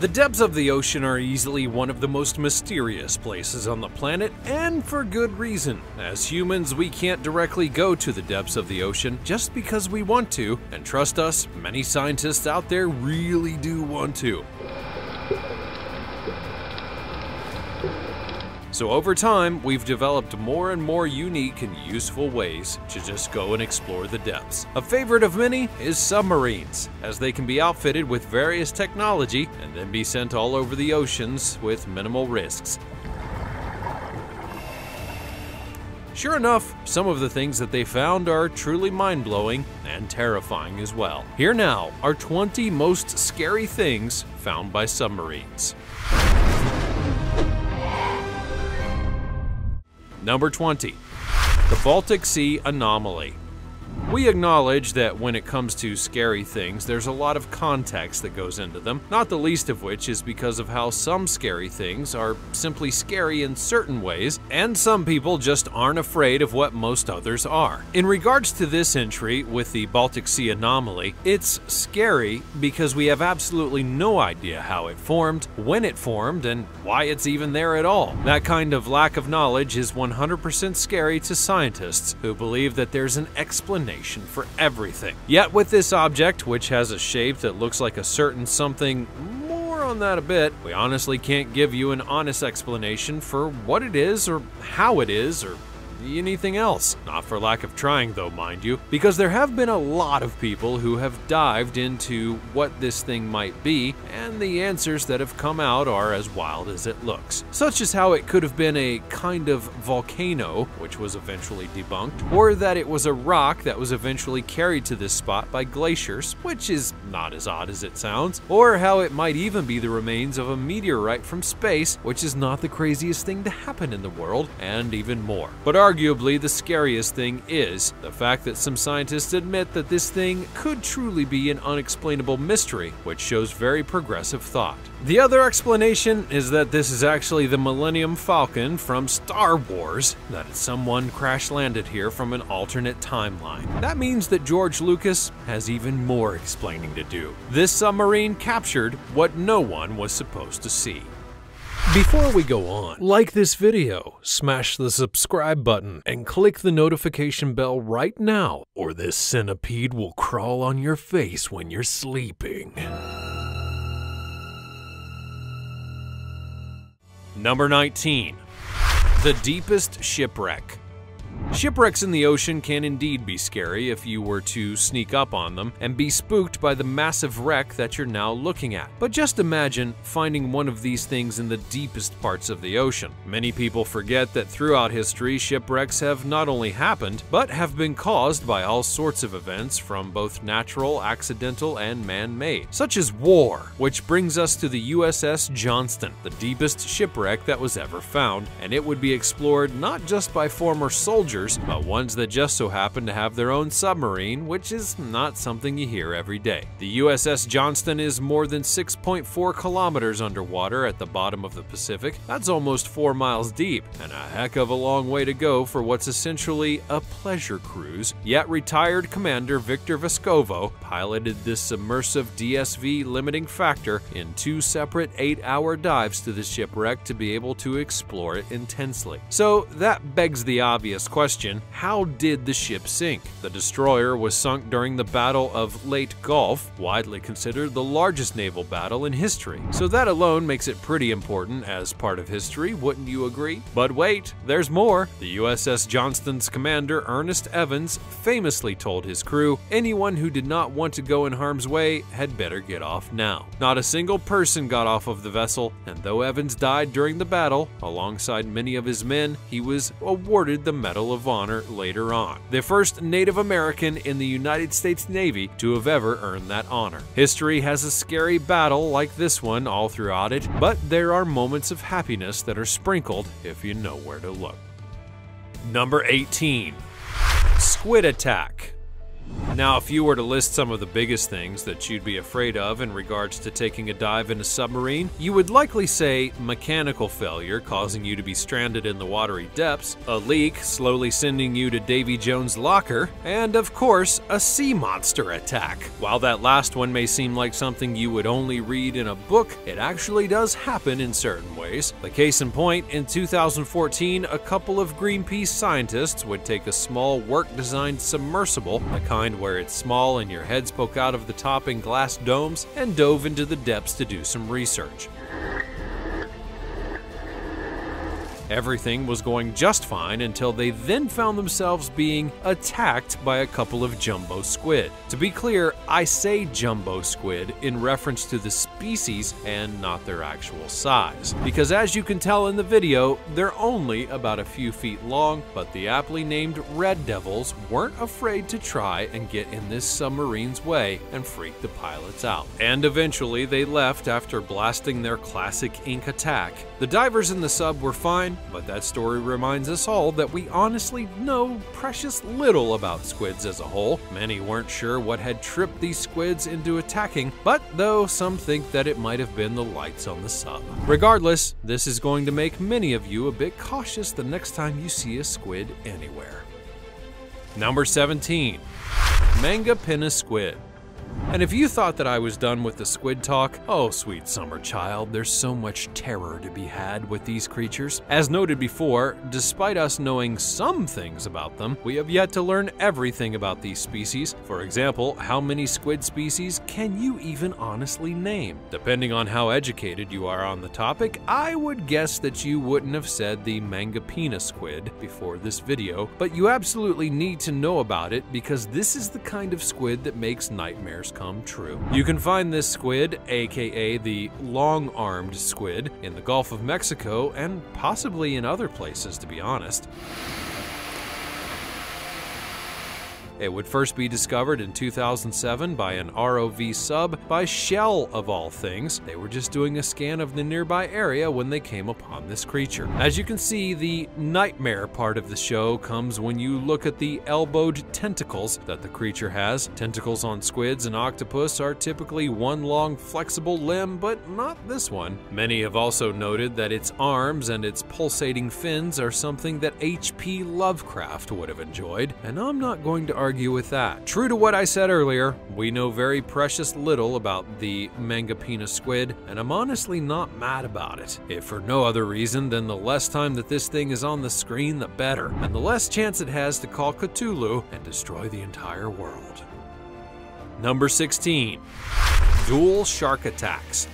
The depths of the ocean are easily one of the most mysterious places on the planet, and for good reason. As humans, we can't directly go to the depths of the ocean just because we want to, and trust us, many scientists out there really do want to. So over time, we've developed more and more unique and useful ways to just go and explore the depths. A favorite of many is submarines, as they can be outfitted with various technology and then be sent all over the oceans with minimal risks. Sure enough, some of the things that they found are truly mind blowing and terrifying as well. Here now are 20 most scary things found by submarines. Number 20. The Baltic Sea Anomaly. We acknowledge that when it comes to scary things, there's a lot of context that goes into them, not the least of which is because of how some scary things are simply scary in certain ways, and some people just aren't afraid of what most others are. In regards to this entry with the Baltic Sea anomaly, it's scary because we have absolutely no idea how it formed, when it formed, and why it's even there at all. That kind of lack of knowledge is 100% scary to scientists who believe that there's an explanation for everything. Yet with this object, which has a shape that looks like a certain something more on that a bit, we honestly can't give you an honest explanation for what it is or how it is or anything else. Not for lack of trying, though, mind you, because there have been a lot of people who have dived into what this thing might be, and the answers that have come out are as wild as it looks. Such as how it could have been a kind of volcano, which was eventually debunked, or that it was a rock that was eventually carried to this spot by glaciers, which is not as odd as it sounds, or how it might even be the remains of a meteorite from space, which is not the craziest thing to happen in the world, and even more. But our Arguably, the scariest thing is the fact that some scientists admit that this thing could truly be an unexplainable mystery, which shows very progressive thought. The other explanation is that this is actually the Millennium Falcon from Star Wars, that someone crash landed here from an alternate timeline. That means that George Lucas has even more explaining to do. This submarine captured what no one was supposed to see. Before we go on, like this video, smash the subscribe button, and click the notification bell right now, or this centipede will crawl on your face when you're sleeping. Number 19. The Deepest Shipwreck Shipwrecks in the ocean can indeed be scary if you were to sneak up on them and be spooked by the massive wreck that you're now looking at. But just imagine finding one of these things in the deepest parts of the ocean. Many people forget that throughout history, shipwrecks have not only happened, but have been caused by all sorts of events from both natural, accidental, and man-made, such as war, which brings us to the USS Johnston, the deepest shipwreck that was ever found, and it would be explored not just by former soldiers but ones that just so happen to have their own submarine, which is not something you hear every day. The USS Johnston is more than 6.4 kilometers underwater at the bottom of the Pacific. That's almost 4 miles deep, and a heck of a long way to go for what's essentially a pleasure cruise. Yet retired Commander Victor Vescovo piloted this submersive DSV limiting factor in two separate 8-hour dives to the shipwreck to be able to explore it intensely. So that begs the obvious question question, how did the ship sink? The destroyer was sunk during the Battle of Leyte Gulf, widely considered the largest naval battle in history. So that alone makes it pretty important as part of history, wouldn't you agree? But wait, there's more. The USS Johnston's commander, Ernest Evans, famously told his crew, anyone who did not want to go in harm's way had better get off now. Not a single person got off of the vessel, and though Evans died during the battle, alongside many of his men, he was awarded the Medal of Honor later on, the first Native American in the United States Navy to have ever earned that honor. History has a scary battle like this one all throughout it, but there are moments of happiness that are sprinkled if you know where to look. Number 18 Squid Attack Now, if you were to list some of the biggest things that you'd be afraid of in regards to taking a dive in a submarine, you would likely say mechanical failure causing you to be stranded in the watery depths, a leak slowly sending you to Davy Jones' locker, and of course, a sea monster attack. While that last one may seem like something you would only read in a book, it actually does happen in certain ways. The case in point, in 2014, a couple of Greenpeace scientists would take a small work-designed submersible, the kind where it's small and your heads poke out of the top in glass domes, and dove into the depths to do some research. Everything was going just fine until they then found themselves being attacked by a couple of jumbo squid. To be clear, I say jumbo squid in reference to the species and not their actual size. Because as you can tell in the video, they're only about a few feet long, but the aptly named Red Devils weren't afraid to try and get in this submarine's way and freak the pilots out. And eventually they left after blasting their classic ink attack. The divers in the sub were fine, but that story reminds us all that we honestly know precious little about squids as a whole. Many weren't sure what had tripped these squids into attacking, but though some think that it might have been the lights on the sub. Regardless, this is going to make many of you a bit cautious the next time you see a squid anywhere. Number 17. Magnapinna Squid. And if you thought that I was done with the squid talk, oh sweet summer child, there's so much terror to be had with these creatures. As noted before, despite us knowing some things about them, we have yet to learn everything about these species. For example, how many squid species can you even honestly name? Depending on how educated you are on the topic, I would guess that you wouldn't have said the Magnapinna squid before this video, but you absolutely need to know about it because this is the kind of squid that makes nightmares come true. You can find this squid, aka the long-armed squid, in the Gulf of Mexico and possibly in other places to be honest. It would first be discovered in 2007 by an ROV sub by Shell of all things. They were just doing a scan of the nearby area when they came upon this creature. As you can see, the nightmare part of the show comes when you look at the elbowed tentacles that the creature has. Tentacles on squids and octopus are typically one long flexible limb, but not this one. Many have also noted that its arms and its pulsating fins are something that H.P. Lovecraft would have enjoyed, and I'm not going to argue argue with that. True to what I said earlier, we know very precious little about the Magnapinna squid, and I'm honestly not mad about it. If for no other reason than the less time that this thing is on the screen, the better, and the less chance it has to call Cthulhu and destroy the entire world. Number 16. Dual Shark Attacks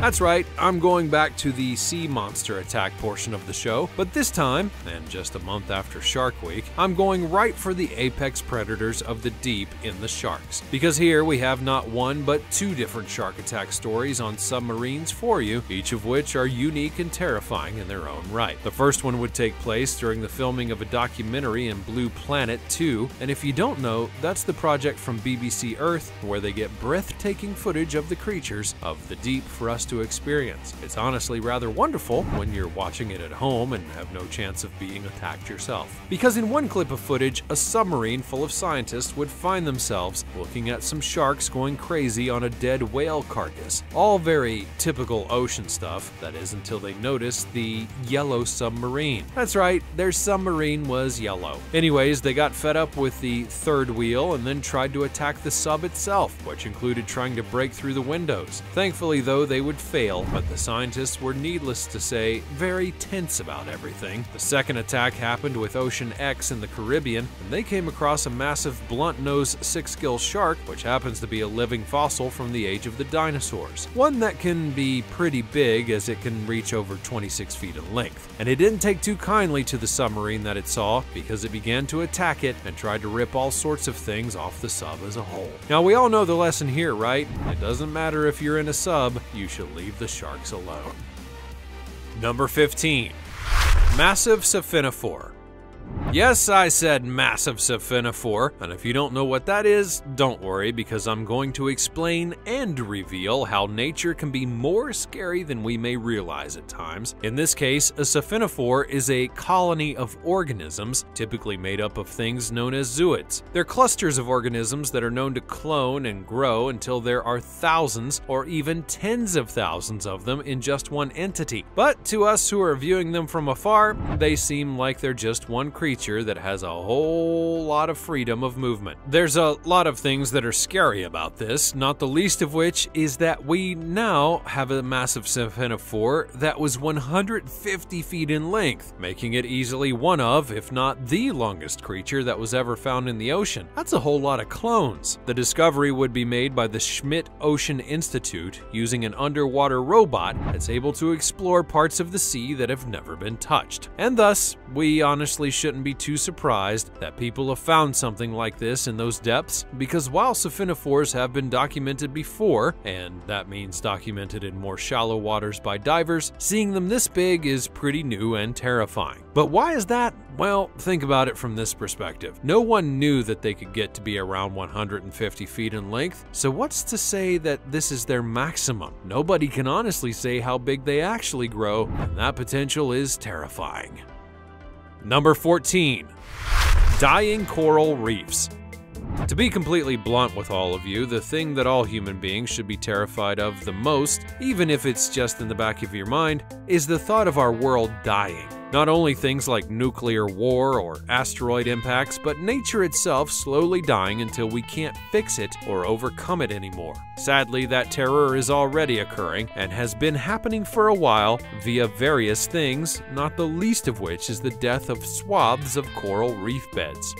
that's right, I'm going back to the sea monster attack portion of the show, but this time, and just a month after Shark Week, I'm going right for the apex predators of the deep in the sharks. Because here we have not one but two different shark attack stories on submarines for you, each of which are unique and terrifying in their own right. The first one would take place during the filming of a documentary in Blue Planet 2, and if you don't know, that's the project from BBC Earth where they get breathtaking footage of the creatures of the deep us to experience. It's honestly rather wonderful when you're watching it at home and have no chance of being attacked yourself. Because in one clip of footage, a submarine full of scientists would find themselves looking at some sharks going crazy on a dead whale carcass. All very typical ocean stuff, that is until they noticed the yellow submarine. That's right, their submarine was yellow. Anyways, they got fed up with the third wheel and then tried to attack the sub itself, which included trying to break through the windows. Thankfully though, they would fail, but the scientists were needless to say very tense about everything. The second attack happened with Ocean X in the Caribbean, and they came across a massive blunt-nosed six-gill shark, which happens to be a living fossil from the age of the dinosaurs. One that can be pretty big as it can reach over 26 feet in length. And it didn't take too kindly to the submarine that it saw because it began to attack it and tried to rip all sorts of things off the sub as a whole. Now we all know the lesson here, right? It doesn't matter if you're in a sub, you should leave the sharks alone. Number 15. Massive Siphonophore Yes, I said massive siphonophore, and if you don't know what that is, don't worry because I'm going to explain and reveal how nature can be more scary than we may realize at times. In this case, a siphonophore is a colony of organisms, typically made up of things known as zooids. They're clusters of organisms that are known to clone and grow until there are thousands or even tens of thousands of them in just one entity. But to us who are viewing them from afar, they seem like they're just one creature that has a whole lot of freedom of movement. There's a lot of things that are scary about this, not the least of which is that we now have a massive siphonophore that was 150 feet in length, making it easily one of, if not the longest creature that was ever found in the ocean. That's a whole lot of clones. The discovery would be made by the Schmidt Ocean Institute using an underwater robot that's able to explore parts of the sea that have never been touched. And thus, we honestly shouldn't be too surprised that people have found something like this in those depths, because while siphonophores have been documented before, and that means documented in more shallow waters by divers, seeing them this big is pretty new and terrifying. But why is that? Well, think about it from this perspective. No one knew that they could get to be around 150 feet in length, so what's to say that this is their maximum? Nobody can honestly say how big they actually grow, and that potential is terrifying. Number 14. Dying coral reefs. To be completely blunt with all of you, the thing that all human beings should be terrified of the most, even if it's just in the back of your mind, is the thought of our world dying. Not only things like nuclear war or asteroid impacts, but nature itself slowly dying until we can't fix it or overcome it anymore. Sadly, that terror is already occurring and has been happening for a while via various things, not the least of which is the death of swaths of coral reef beds.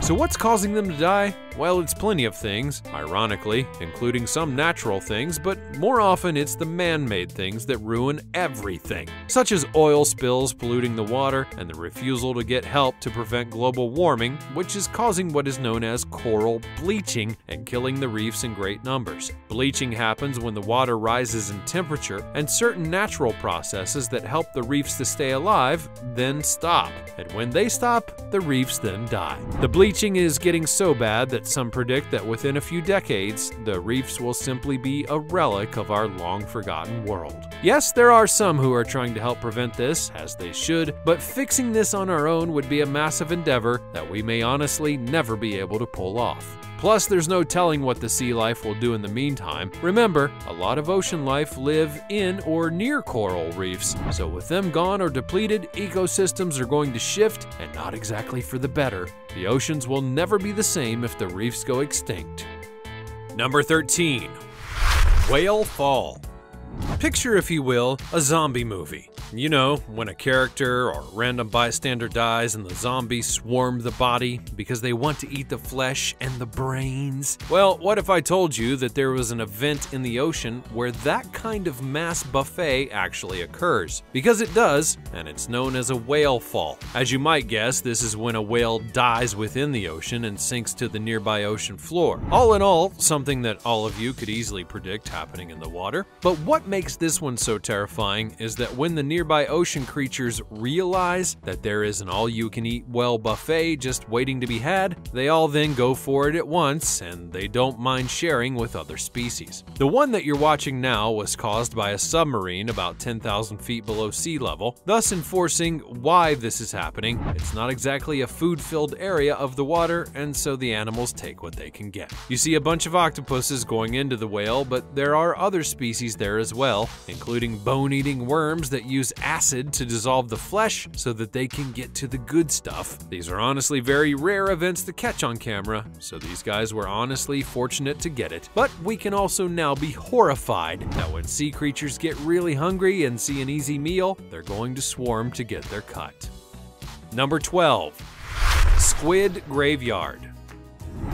So what's causing them to die? Well, it's plenty of things, ironically, including some natural things, but more often it's the man-made things that ruin everything, such as oil spills polluting the water and the refusal to get help to prevent global warming, which is causing what is known as coral bleaching and killing the reefs in great numbers. Bleaching happens when the water rises in temperature and certain natural processes that help the reefs to stay alive then stop, and when they stop, the reefs then die. The bleaching is getting so bad that some predict that within a few decades, the reefs will simply be a relic of our long forgotten world. Yes, there are some who are trying to help prevent this, as they should, but fixing this on our own would be a massive endeavor that we may honestly never be able to pull off. Plus, there's no telling what the sea life will do in the meantime. Remember, a lot of ocean life live in or near coral reefs, so with them gone or depleted, ecosystems are going to shift, and not exactly for the better. The oceans will never be the same if the reefs go extinct. Number 13. Whale Fall Picture, if you will, a zombie movie. You know, when a character or random bystander dies and the zombies swarm the body because they want to eat the flesh and the brains. Well, what if I told you that there was an event in the ocean where that kind of mass buffet actually occurs? Because it does, and it's known as a whale fall. As you might guess, this is when a whale dies within the ocean and sinks to the nearby ocean floor. All in all, something that all of you could easily predict happening in the water. But what makes this one so terrifying is that when the nearby ocean creatures realize that there is an all-you-can-eat whale buffet just waiting to be had, they all then go for it at once, and they don't mind sharing with other species. The one that you're watching now was caused by a submarine about 10,000 feet below sea level, thus enforcing why this is happening. It's not exactly a food-filled area of the water, and so the animals take what they can get. You see a bunch of octopuses going into the whale, but there are other species there as well, including bone-eating worms that use acid to dissolve the flesh so that they can get to the good stuff. These are honestly very rare events to catch on camera, so these guys were honestly fortunate to get it. But we can also now be horrified that when sea creatures get really hungry and see an easy meal, they're going to swarm to get their cut. Number 12. Squid Graveyard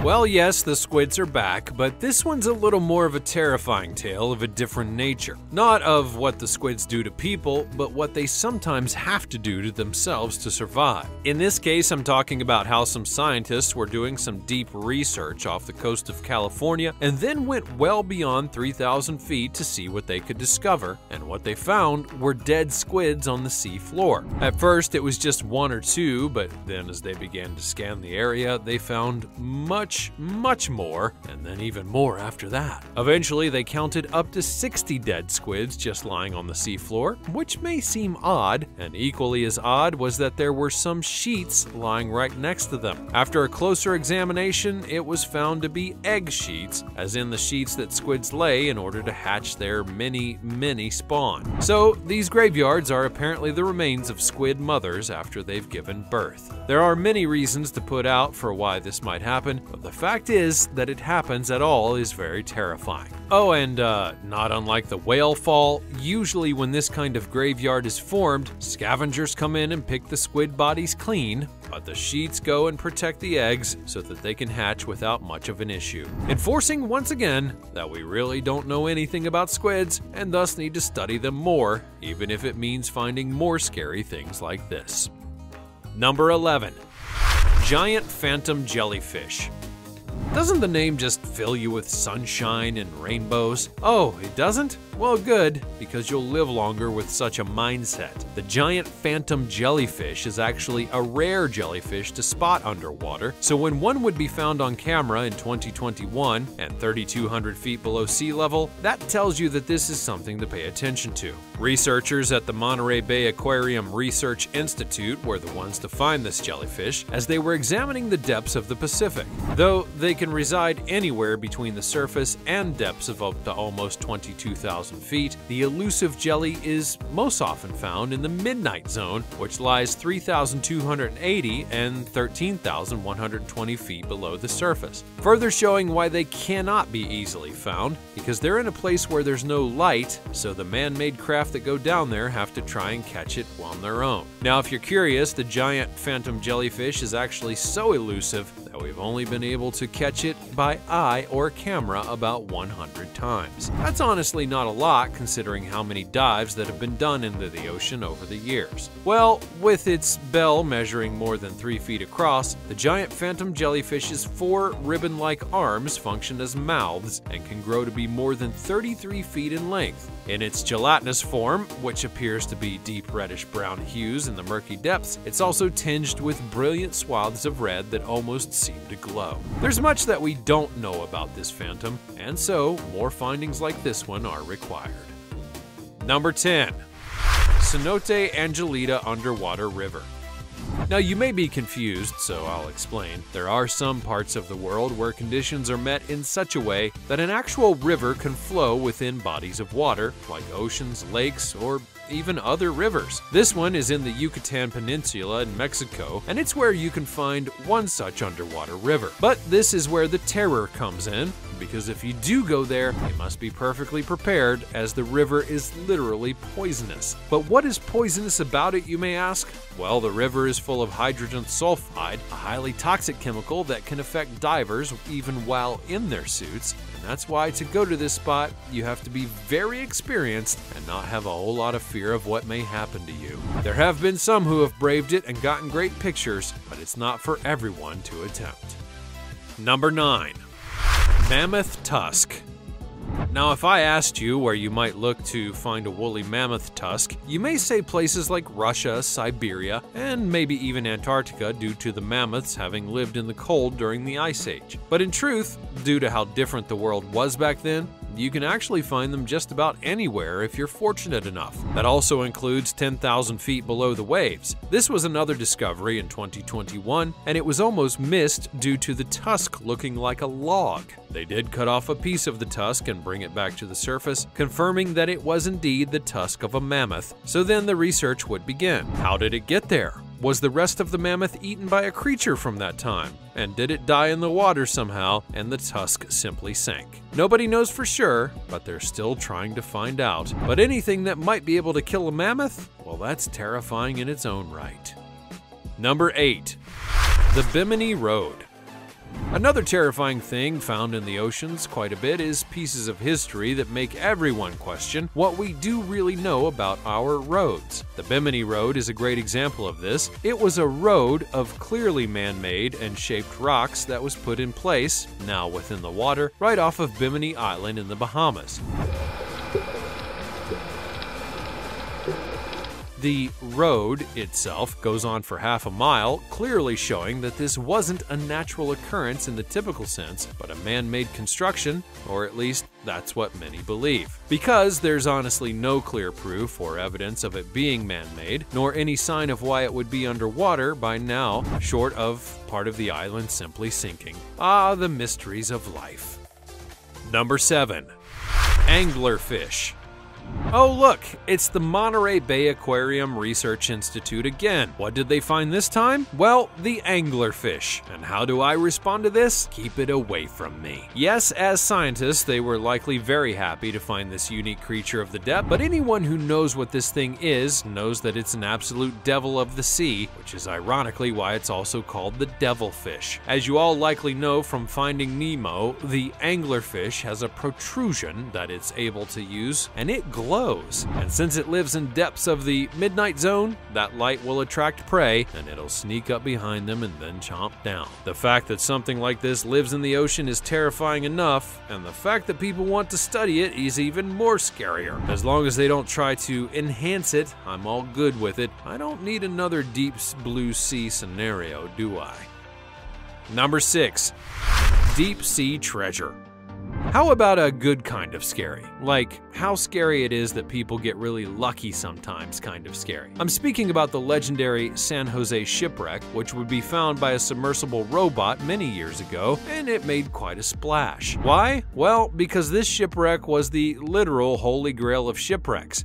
Well, yes, the squids are back, but this one's a little more of a terrifying tale of a different nature. Not of what the squids do to people, but what they sometimes have to do to themselves to survive. In this case, I'm talking about how some scientists were doing some deep research off the coast of California and then went well beyond 3,000 feet to see what they could discover, and what they found were dead squids on the sea floor. At first, it was just one or two, but then as they began to scan the area, they found much much, much more, and then even more after that. Eventually, they counted up to 60 dead squids just lying on the seafloor, which may seem odd, and equally as odd was that there were some sheets lying right next to them. After a closer examination, it was found to be egg sheets, as in the sheets that squids lay in order to hatch their many, many spawn. So, these graveyards are apparently the remains of squid mothers after they've given birth. There are many reasons to put out for why this might happen, but the fact is that it happens at all is very terrifying. Oh, and uh, not unlike the whale fall, usually when this kind of graveyard is formed, scavengers come in and pick the squid bodies clean, but the sheets go and protect the eggs so that they can hatch without much of an issue. Enforcing once again that we really don't know anything about squids and thus need to study them more, even if it means finding more scary things like this. Number 11. Giant Phantom Jellyfish doesn't the name just fill you with sunshine and rainbows? Oh, it doesn't? Well, good, because you'll live longer with such a mindset. The giant phantom jellyfish is actually a rare jellyfish to spot underwater, so when one would be found on camera in 2021 and 3,200 feet below sea level, that tells you that this is something to pay attention to. Researchers at the Monterey Bay Aquarium Research Institute were the ones to find this jellyfish as they were examining the depths of the Pacific. Though they can reside anywhere between the surface and depths of up to almost 22,000 feet, the elusive jelly is most often found in the midnight zone, which lies 3,280 and 13,120 feet below the surface. Further showing why they cannot be easily found, because they're in a place where there's no light, so the man-made craft that go down there have to try and catch it on their own. Now, if you're curious, the giant phantom jellyfish is actually so elusive that we've only been able to catch it by eye or camera about 100 times. That's honestly not a lot considering how many dives that have been done into the ocean over the years. Well, with its bell measuring more than 3 feet across, the giant phantom jellyfish's four ribbon-like arms function as mouths and can grow to be more than 33 feet in length. In its gelatinous form, which appears to be deep reddish brown hues in the murky depths, it's also tinged with brilliant swaths of red that almost seem to glow. There's much that we don't know about this phantom, and so more findings like this one are required. Number 10. Cenote Angelita Underwater River. Now, you may be confused, so I'll explain. There are some parts of the world where conditions are met in such a way that an actual river can flow within bodies of water, like oceans, lakes, or even other rivers. This one is in the Yucatan Peninsula in Mexico, and it's where you can find one such underwater river. But this is where the terror comes in, because if you do go there, you must be perfectly prepared, as the river is literally poisonous. But what is poisonous about it, you may ask? Well, the river is full of hydrogen sulfide, a highly toxic chemical that can affect divers even while in their suits, and that's why to go to this spot, you have to be very experienced and not have a whole lot of fear of what may happen to you. There have been some who have braved it and gotten great pictures, but it's not for everyone to attempt. Number 9. Mammoth Tusk now, if I asked you where you might look to find a woolly mammoth tusk, you may say places like Russia, Siberia, and maybe even Antarctica due to the mammoths having lived in the cold during the Ice Age. But in truth, due to how different the world was back then, you can actually find them just about anywhere if you're fortunate enough. That also includes 10,000 feet below the waves. This was another discovery in 2021, and it was almost missed due to the tusk looking like a log. They did cut off a piece of the tusk and bring it back to the surface, confirming that it was indeed the tusk of a mammoth. So then the research would begin. How did it get there? Was the rest of the mammoth eaten by a creature from that time? And did it die in the water somehow and the tusk simply sank? Nobody knows for sure, but they're still trying to find out. But anything that might be able to kill a mammoth? Well, that's terrifying in its own right. Number 8. The Bimini Road Another terrifying thing found in the oceans quite a bit is pieces of history that make everyone question what we do really know about our roads. The Bimini Road is a great example of this. It was a road of clearly man made and shaped rocks that was put in place, now within the water, right off of Bimini Island in the Bahamas. The road itself goes on for half a mile, clearly showing that this wasn't a natural occurrence in the typical sense, but a man made construction, or at least that's what many believe. Because there's honestly no clear proof or evidence of it being man made, nor any sign of why it would be underwater by now, short of part of the island simply sinking. Ah, the mysteries of life. Number 7. Anglerfish. Oh, look, it's the Monterey Bay Aquarium Research Institute again. What did they find this time? Well, the anglerfish. And how do I respond to this? Keep it away from me. Yes, as scientists, they were likely very happy to find this unique creature of the depth, but anyone who knows what this thing is knows that it's an absolute devil of the sea, which is ironically why it's also called the devilfish. As you all likely know from Finding Nemo, the anglerfish has a protrusion that it's able to use, and it glows. And since it lives in depths of the midnight zone, that light will attract prey and it'll sneak up behind them and then chomp down. The fact that something like this lives in the ocean is terrifying enough, and the fact that people want to study it is even more scarier. As long as they don't try to enhance it, I'm all good with it. I don't need another deep blue sea scenario, do I? Number 6. Deep Sea Treasure how about a good kind of scary? Like, how scary it is that people get really lucky sometimes kind of scary. I'm speaking about the legendary San Jose shipwreck, which would be found by a submersible robot many years ago, and it made quite a splash. Why? Well, because this shipwreck was the literal holy grail of shipwrecks.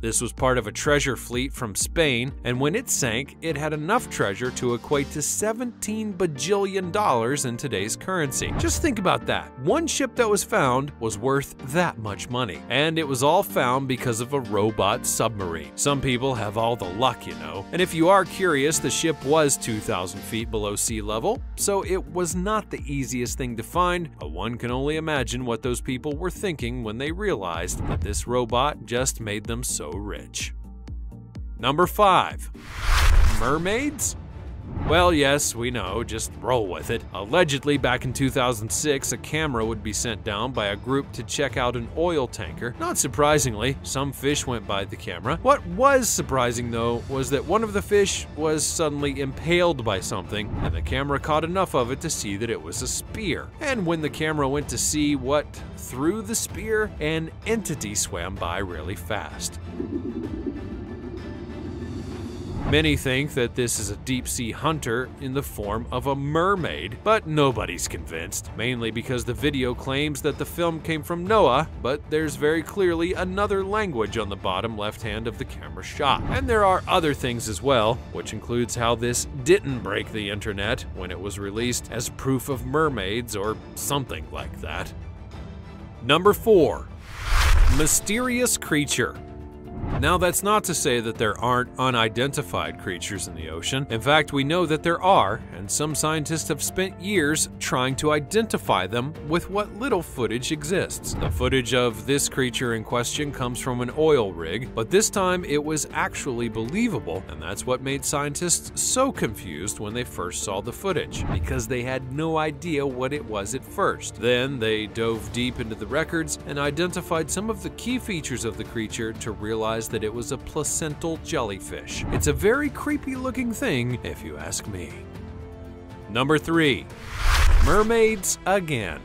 This was part of a treasure fleet from Spain, and when it sank, it had enough treasure to equate to 17 bajillion dollars in today's currency. Just think about that. One ship that was found was worth that much money, and it was all found because of a robot submarine. Some people have all the luck, you know. And if you are curious, the ship was 2,000 feet below sea level, so it was not the easiest thing to find, but one can only imagine what those people were thinking when they realized that this robot just made them so rich. Number 5. Mermaids? Well, yes, we know, just roll with it. Allegedly, back in 2006, a camera would be sent down by a group to check out an oil tanker. Not surprisingly, some fish went by the camera. What was surprising, though, was that one of the fish was suddenly impaled by something, and the camera caught enough of it to see that it was a spear. And when the camera went to see what threw the spear, an entity swam by really fast. Many think that this is a deep sea hunter in the form of a mermaid, but nobody's convinced, mainly because the video claims that the film came from NOAA, but there's very clearly another language on the bottom left hand of the camera shot. And there are other things as well, which includes how this didn't break the internet when it was released as proof of mermaids or something like that. Number 4. Mysterious Creature now, that's not to say that there aren't unidentified creatures in the ocean. In fact, we know that there are, and some scientists have spent years trying to identify them with what little footage exists. The footage of this creature in question comes from an oil rig, but this time it was actually believable, and that's what made scientists so confused when they first saw the footage, because they had no idea what it was at first. Then they dove deep into the records and identified some of the key features of the creature to realize realized that it was a placental jellyfish. It's a very creepy looking thing, if you ask me. Number 3. Mermaids again.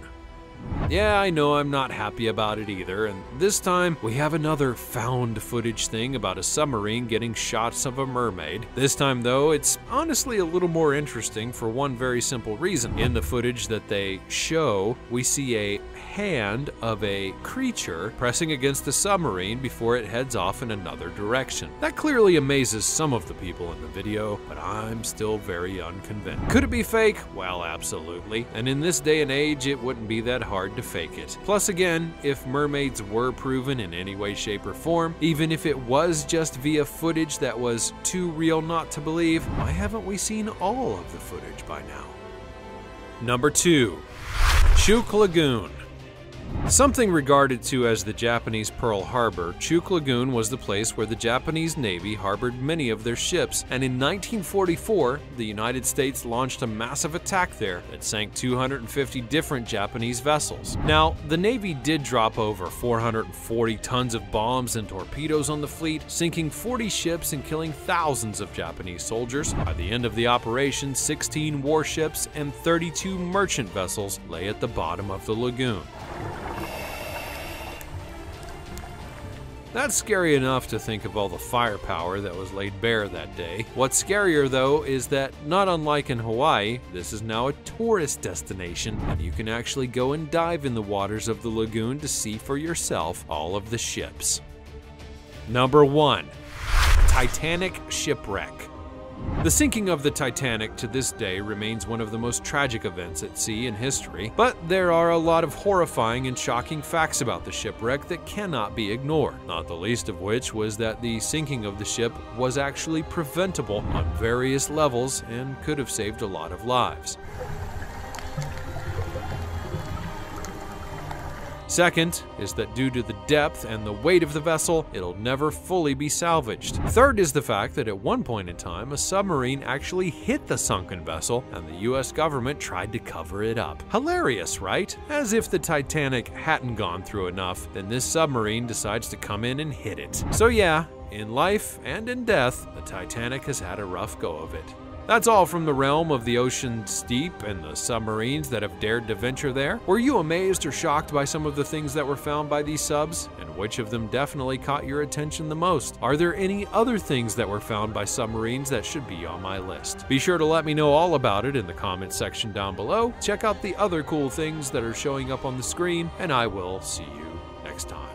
Yeah, I know I'm not happy about it either, and this time we have another found footage thing about a submarine getting shots of a mermaid. This time, though, it's honestly a little more interesting for one very simple reason. In the footage that they show, we see a hand of a creature pressing against the submarine before it heads off in another direction. That clearly amazes some of the people in the video, but I'm still very unconvinced. Could it be fake? Well, absolutely. And in this day and age, it wouldn't be that hard to fake it. Plus, again, if mermaids were proven in any way, shape, or form, even if it was just via footage that was too real not to believe, why haven't we seen all of the footage by now? Number 2. Chuuk Lagoon. Something regarded to as the Japanese Pearl Harbor, Chuuk Lagoon was the place where the Japanese Navy harbored many of their ships, and in 1944, the United States launched a massive attack there that sank 250 different Japanese vessels. Now, the Navy did drop over 440 tons of bombs and torpedoes on the fleet, sinking 40 ships and killing thousands of Japanese soldiers. By the end of the operation, 16 warships and 32 merchant vessels lay at the bottom of the lagoon. That's scary enough to think of all the firepower that was laid bare that day. What's scarier though is that, not unlike in Hawaii, this is now a tourist destination and you can actually go and dive in the waters of the lagoon to see for yourself all of the ships. Number 1. Titanic Shipwreck the sinking of the Titanic to this day remains one of the most tragic events at sea in history, but there are a lot of horrifying and shocking facts about the shipwreck that cannot be ignored, not the least of which was that the sinking of the ship was actually preventable on various levels and could have saved a lot of lives. Second is that due to the depth and the weight of the vessel, it'll never fully be salvaged. Third is the fact that at one point in time, a submarine actually hit the sunken vessel and the US government tried to cover it up. Hilarious, right? As if the Titanic hadn't gone through enough, then this submarine decides to come in and hit it. So yeah, in life and in death, the Titanic has had a rough go of it. That's all from the realm of the ocean's deep and the submarines that have dared to venture there. Were you amazed or shocked by some of the things that were found by these subs? And which of them definitely caught your attention the most? Are there any other things that were found by submarines that should be on my list? Be sure to let me know all about it in the comments section down below. Check out the other cool things that are showing up on the screen, and I will see you next time.